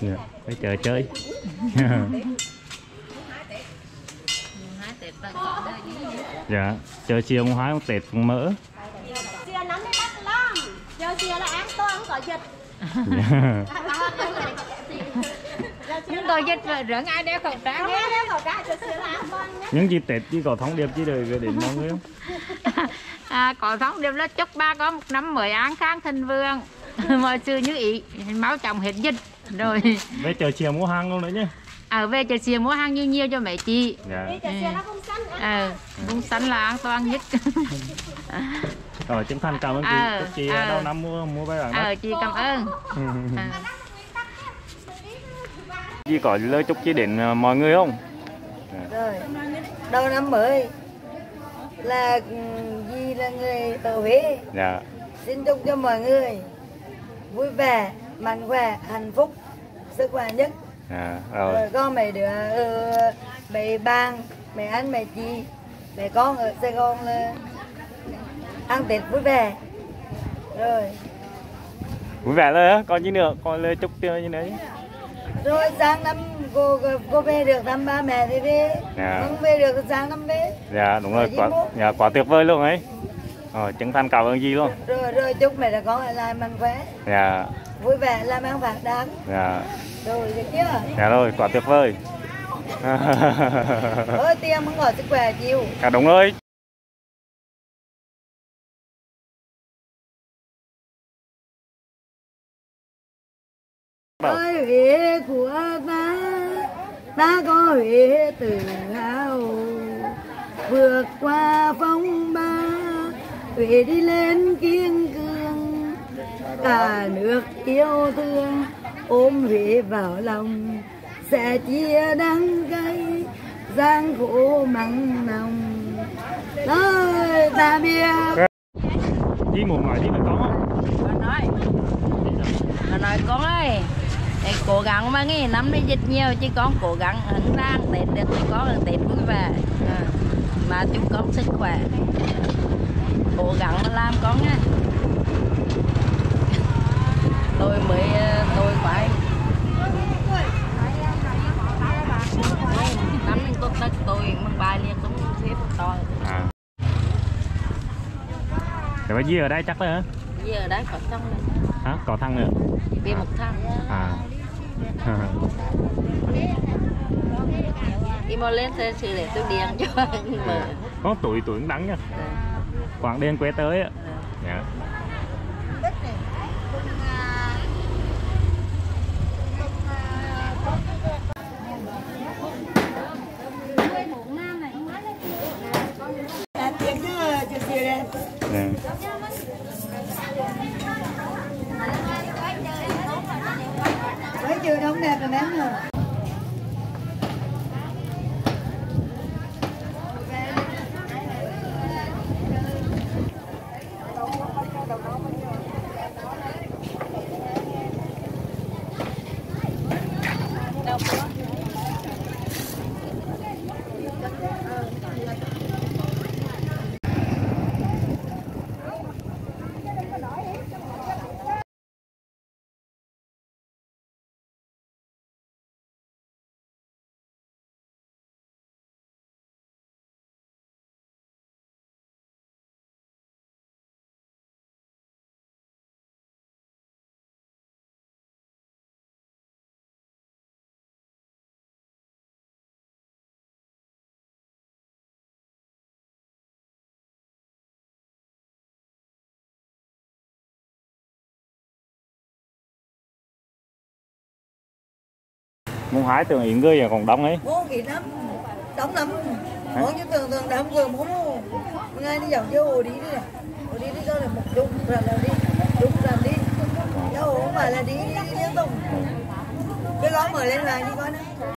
dạ phải chờ chơi. Hái dạ chờ chiều hai mùng tết mùng mỡ. Giờ chia là ăn to không có dịch. Dạ. nhưng tôi dịch mà rửa ai đeo khẩu trang không đeo khẩu trang cho chia là ăn những dịp tết chỉ có thông điệp chỉ đời gửi đến mọi người không? À, có thông điệp là chúc ba có một năm mới an khang thịnh vượng. Mọi sự như ý máu chồng hết dịch rồi. Về chờ chiều mua hàng luôn đấy nhé. Ở về chợ xìa mua hàng nhiều nhiều cho mấy chị. Dạ. Đi cho chia nó không xanh ờ vùng xanh là an toàn nhất. Rồi chân thành cảm ơn chị. Ờ, chúc chị ờ. đầu năm mua mua vé bạn ờ chị cảm ơn. Ờ. chị có lời chúc chị đến ờ, mọi người không? Rồi. Đầu năm mới là ừ, Di là người ở Huế. Dạ. Xin chúc cho mọi người vui vẻ mạnh khỏe hạnh phúc sức khỏe nhất. Dạ rồi, rồi có mấy đứa ở mấy bang mấy anh mấy chị mấy con ở Sài Gòn là ăn Tết vui vẻ. Rồi. Vui vẻ rồi á còn gì nữa? Còn lời chúc tiêu nữa chứ? Rồi sang năm cô cô về được thăm ba mẹ thì về. Dạ. không về được sang năm về. Dạ đúng rồi quá mua? dạ quá tuyệt vời luôn ấy rồi chân thành cảm ơn chị luôn. Rồi rồi chúc mẹ là con lại mạnh khỏe dạ. Vui vẻ làm ăn phát đạt dạ. Rồi được chưa? Dạ rồi quá tuyệt vời. Ơi tiền không có sức khỏe chịu dạ đúng ơi Huế của ta ta có Huế tự hào vượt qua phong Huế đi lên kiên cường. Cả nước yêu thương ôm Huế vào lòng. Sẽ chia đắng cay gian khổ mặn nồng. Ơi ta biết. Chị muốn nói đi với con không? Bà nói. Bà nói con ơi. Để cố gắng mà nghe năm nay dịch nhiều chứ con cố gắng hứng lang tết được thì có tết vui vẻ. À. mà chúc con sức khỏe cố gắng mà làm con nha. Tôi mới ờ, tôi phải năm nay tốt đất tôi mang bài liền cũng xếp to. À. Để bà Di ở đây chắc đấy hả? giờ ở đấy có trong này Hả? Có thằng nữa? về một tháng À. Đi mà lên xe xử để tôi điện cho mà. Có tuổi tuổi cũng đắng nha Quảng đen quê tới á. Dạ. Chưa chia đây Dạ chưa đóng đẹp rồi ném rồi Come on. Hai tưởng ý người ở còn đông ấy. Muốn kỹ lắm. Đóng lắm. Muốn chứ thường thường đóng vừa muốn ngay đi dòng vô hồ đi đi. Hồ đi đi cho được một chút rồi là đi. Đúng rồi đi. Đâu phải là đi, đi liên tục. Cái đó mở lên vàng đi coi nữa